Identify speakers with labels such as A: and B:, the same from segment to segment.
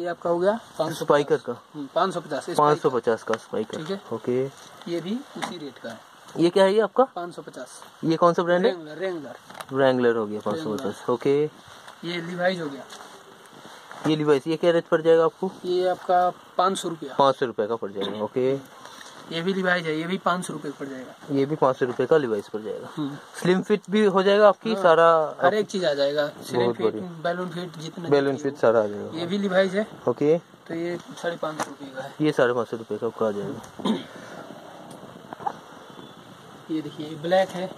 A: ये आपका हो गया पाँच सौ
B: स्पाइकर का।
A: पाँच सौ पचास
B: पाँच सौ पचास का
A: ठीक
B: स्पाइकर
A: है।
B: ओके।
A: ये भी उसी रेट का है।
B: ये क्या है ये आपका?
A: पाँच सौ पचास।
B: ये कौन सा ब्रांड है?
A: रेंगलर रेंगलर
B: हो गया पाँच सौ पचास। ओके।
A: ये लिवाइज हो गया।
B: ये लिवाइस ये क्या रेट पड़ जाएगा आपको?
A: ये आपका पाँच सौ रुपया।
B: पाँच सौ रुपये का पड़ जाएगा। ओके।
A: ये भी लिवाइज है ये भी पाँच सौ रुपये पड़ जाएगा।
B: ये भी पाँच सौ रुपये का लिवाइस पड़ जाएगा।
A: हम्म।
B: स्लिम फिट भी हो जाएगा आपकी सारा
A: हर एक चीज़ आ जाएगा
B: बहुत
A: फिट बैलून फिट जितना
B: बैलून फिट सारा आ जाएगा।
A: ये भी लिवाइज है।
B: ओके।
A: तो ये साढ़े पाँच सौ रुपये का है।
B: ये साढ़े पाँच सौ रुपये का आपका आ जाएगा।
A: ये देखिए ब्लैक है।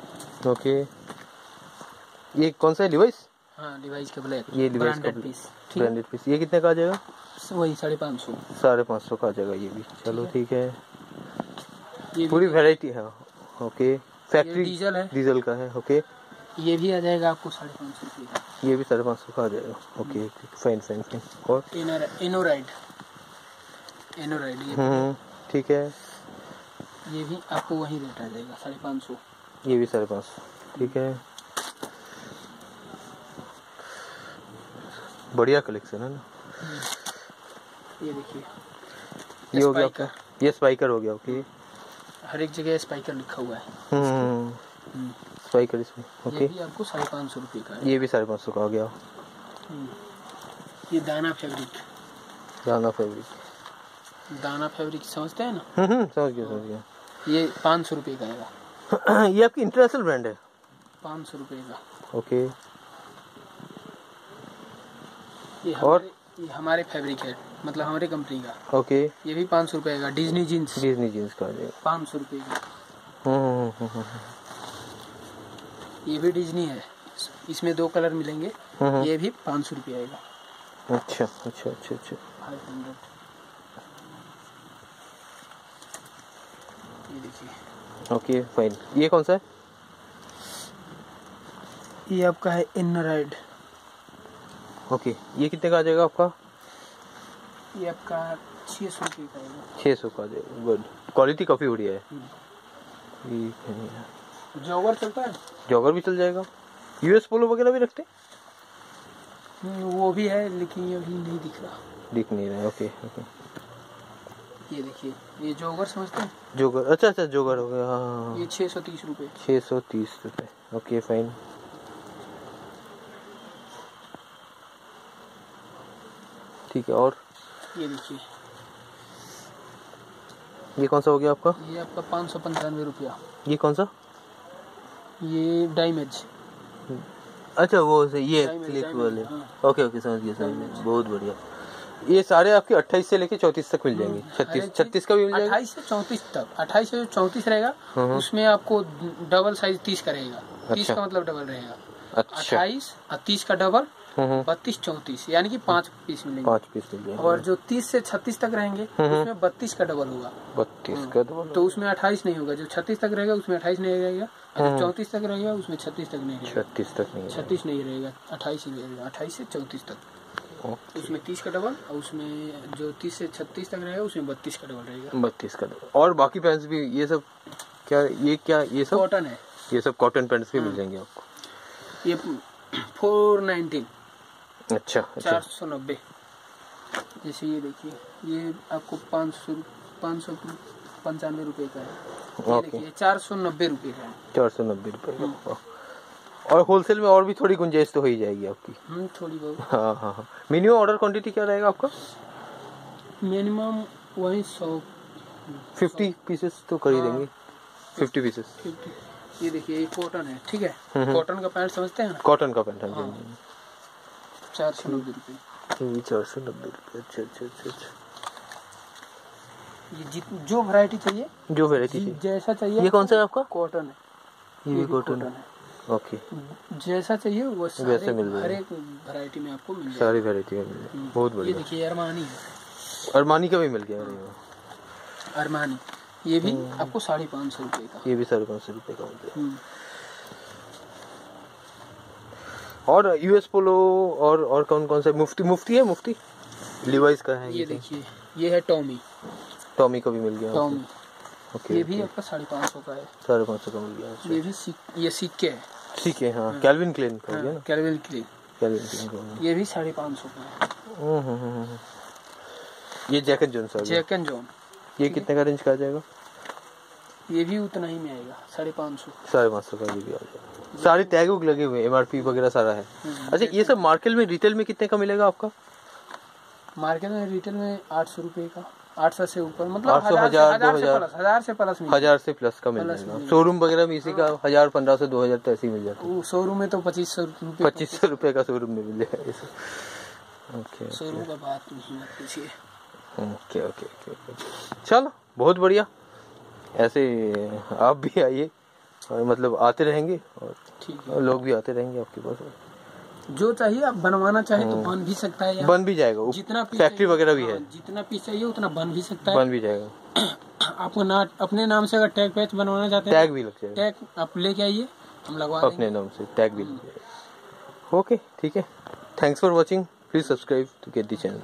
B: ओके। ये कौन सा है लिवाइस
A: हाँ लिवाइज का ब्लैक।
B: ये लिवाइस का
A: पीस
B: ब्रांडेड पीस ये कितने का आ जाएगा?
A: वही साढ़े पाँच सौ।
B: साढ़े पाँच सौ का आ जाएगा ये भी। चलो ठीक है।
A: ये
B: पूरी वैरायटी है ओके फैक्ट्री
A: डीजल है।
B: डीजल का है ओके
A: ये भी आ जाएगा आपको साढ़े पाँच सौ रुपये
B: ये भी साढ़े पाँच सौ का आ जाएगा ओके फाइन फाइन फाइन और?
A: इनर इनोराइड इनोराइड ये।
B: हम्म ठीक है।
A: ये भी आपको वही रेट आ जाएगा साढ़े पाँच सौ।
B: ये भी साढ़े पाँच सौ ठीक है। बढ़िया कलेक्शन है ना।
A: ये देखिए।
B: ये हो गया आपका ये स्पाइकर हो गया ओके
A: हर एक जगह स्पाइकर लिखा हुआ है।
B: हम्म।
A: हम्म।
B: स्पाइकर इसमें
A: ये
B: ओके
A: भी आपको साढ़े पाँच सौ रुपये का
B: ये भी साढ़े पाँच सौ का आ गया।
A: हम्म। ये दाना फैब्रिक
B: दाना फैब्रिक
A: दाना फैब्रिक समझते हैं ना?
B: हम्म हम्म, समझ गया समझ गया।
A: ये पाँच सौ रुपये का आएगा।
B: ये आपकी इंटरनेशनल ब्रांड है?
A: पाँच सौ रुपये का।
B: ओके
A: ये
B: और?
A: ये हमारे फैब्रिक है। मतलब हमारे कंपनी का।
B: ओके
A: ये भी पाँच सौ रुपये का डिज्नी जीन्स
B: डिज्नी जीन्स का
A: पाँच सौ रुपये का।
B: हम्म, हम्म, हम्म,
A: ये भी डिज्नी है। इसमें दो कलर मिलेंगे। ये भी पाँच सौ रुपये आएगा
B: अच्छा अच्छा अच्छा अच्छा।
A: फाइव हंड्रेड ये देखिए।
B: ओके फाइन ये कौन सा है?
A: ये आपका है इनराइड
B: ओके ये कितने का आ जाएगा आपका?
A: ये आपका छः सौ का आएगा
B: छः सौ का गुड। क्वालिटी काफ़ी बढ़िया है।
A: हम्म।
B: ये है
A: जॉगर चलता है?
B: जॉगर भी चल जाएगा। यूएस पोलो वगैरह भी रखते? हैं?
A: हम्म, वो भी है लेकिन ये अभी नहीं दिख रहा।
B: दिख नहीं रहा ओके ओके।
A: ये देखिए ये जॉगर समझते हैं?
B: जोगर अच्छा अच्छा जोगर हो गया हाँ, हाँ हाँ।
A: ये छः सौ तीस रुपये।
B: छः सौ तीस रुपये ओके फाइन ठीक है और?
A: ये देखिए
B: ये कौन सा हो गया आपका?
A: ये आपका पाँच सौ पंचानवे रुपया।
B: ये कौन सा?
A: ये डाइमेज
B: अच्छा वो से ये क्लिक वाले।
A: हाँ।
B: ओके ओके समझ गया समझ गया। बहुत बढ़िया। ये सारे आपके 28 से लेके 34 तक मिल जाएँगे। छत्तीस छत्तीस का भी मिल जाएगा?
A: अट्ठाईस से चौंतीस तक। अट्ठाईस से चौंतीस रहेगा
B: हम्म।
A: उसमें आपको डबल साइज़ तीस का रहेगा। तीस
B: अच्छा।
A: का मतलब डबल रहेगा।
B: अच्छा।
A: अट्ठाईस और तीस का डबल
B: हम्म, हम्म,
A: बत्तीस चौतीस यानी कि पाँच पीस मिलेंगे।
B: पाँच पीस मिल जाएँगे।
A: और जो तीस से छत्तीस तक रहेंगे उसमें बत्तीस का डबल होगा।
B: बत्तीस का तो
A: तो उसमें अट्ठाईस नहीं होगा। जो छत्तीस तक रहेगा उसमें अट्ठाईस नहीं रहेगा। जो चौंतीस तक रहेगा उसमें छत्तीस तक नहीं रहेगा।
B: छत्तीस तक नहीं
A: छत्तीस नहीं रहेगा अट्ठाईस ही रहेगा। अट्ठाईस से चौंतीस तक। उसमें तीस का डबल और उसमें जो तीस से छत्तीस तक रहेगा उसमें बत्तीस का डबल रहेगा।
B: बत्तीस का डबल और बाकी पैंट्स भी ये सब क्या ये क्या ये सब?
A: कॉटन है।
B: ये सब कॉटन पैंट्स भी मिल जाएँगे आपको।
A: ये फोर नाइनटीन
B: अच्छा अच्छा।
A: चार सौ नब्बे। जैसे ये देखिए ये आपको पाँच सौ पाँच सौ पंचानवे रुपये का है। देखिए चार सौ नब्बे रुपये का है।
B: चार सौ नब्बे रुपये और होलसेल में और भी थोड़ी गुंजाइश तो हो ही जाएगी आपकी।
A: हम्म, थोड़ी बहुत।
B: हाँ हाँ हाँ। मिनिमम ऑर्डर क्वांटिटी क्या रहेगा आपका?
A: मिनिमम वही सौ।
B: फिफ्टी पीसेस तो कर ही देंगे। फिफ्टी पीसेस
A: ये देखिए ये कॉटन है ठीक है?
B: हम्म।
A: कॉटन का पैंट समझते हैं
B: कॉटन का पैंट हाँ जी।
A: चार सौ नब्बे रुपये
B: चार सौ नब्बे रुपये अच्छा अच्छा अच्छा अच्छा।
A: ये जित जो वैरायटी चाहिए
B: जो चाहिए।
A: जैसा चाहिए
B: ये कौन सा है आपका?
A: कॉटन है।
B: ये भी कॉटन है। ओके।
A: जैसा चाहिए वो सारे
B: वैसे मिल
A: हर एक वैरायटी में आपको मिल जाएगा।
B: सारी वेराइटी में मिल जाएगी। बहुत
A: ये देखिए अरमानी है।
B: अरमानी का भी मिल गया। अरे
A: अरमानी। ये भी
B: हम्म।
A: आपको साढ़े पाँच सौ रुपये का।
B: ये भी साढ़े पाँच सौ रुपये का मिल गया। और यूएस पोलो और और कौन कौन सा मुफ्ती मुफ्ती है मुफ्ती? लिवाइस का है
A: ये देखिए ये है टॉमी
B: टॉमी का भी मिल गया
A: टॉमी
B: ओके।
A: ये भी आपका साढ़े पाँच सौ का है।
B: साढ़े पाँच सौ का मिल गया अच्छा।
A: ये भी सिक ये सिक्के है।
B: ठीक है हाँ। कैल्विन क्लेन का हो गया ना?
A: कैरवेल क्ले
B: कैल्विन क्लेन का
A: ये भी साढ़े पाँच सौ का है।
B: हम्म, हम्म, हम्म। ये jacket zone sir
A: jack and John
B: ये कितने का रेंज का आ जाएगा?
A: ये भी उतना ही में आएगा साढ़े पाँच सौ।
B: साढ़े पाँच सौ का ये भी आ जाएगा। सारे टैग वैग लगे हुए एमआरपी वगैरह सारा है। अच्छा ये सब मार्केट में रिटेल में कितने का मिलेगा आपका?
A: मार्केट में रिटेल में आठ सौ रुपये का आठ सौ से ऊपर मतलब
B: 800,
A: हज़ार से-
B: हज़ार, दो
A: हज़ार। से
B: हज़ार।
A: से प्लस।
B: हज़ार से प्लस का मिल जाएगा। शोरूम वगैरह में इसी का हज़ार पंद्रह सौ दो हज़ार तो ऐसे ही मिल जाता
A: वो शोरूम में तो पच्चीस सौ
B: पच्चीस सौ रुपये का शोरूम में मिल जाएगा ओके
A: शोरूम का बात पूछिए।
B: Okay okay okay. चलो बहुत बढ़िया। ऐसे आप भी आइए मतलब आते रहेंगे और
A: ठीक है।
B: लोग भी आते रहेंगे आपके पास।
A: जो चाहिए आप बनवाना चाहे तो बन भी सकता है
B: बन भी जाएगा।
A: जितना
B: फैक्ट्री वगैरह भी है
A: हाँ, जितना पीस चाहिए उतना बन भी सकता है।
B: बन भी जाएगा।
A: आपको ना अपने नाम से अगर टैग पैच बनवाना चाहते हैं
B: टैग भी लग जाएगा।
A: टैग आप लेके आइए हम लगवा
B: अपने नाम से टैग भी लग जाएगा। ओके ठीक है। Thanks for watching please subscribe to get the channel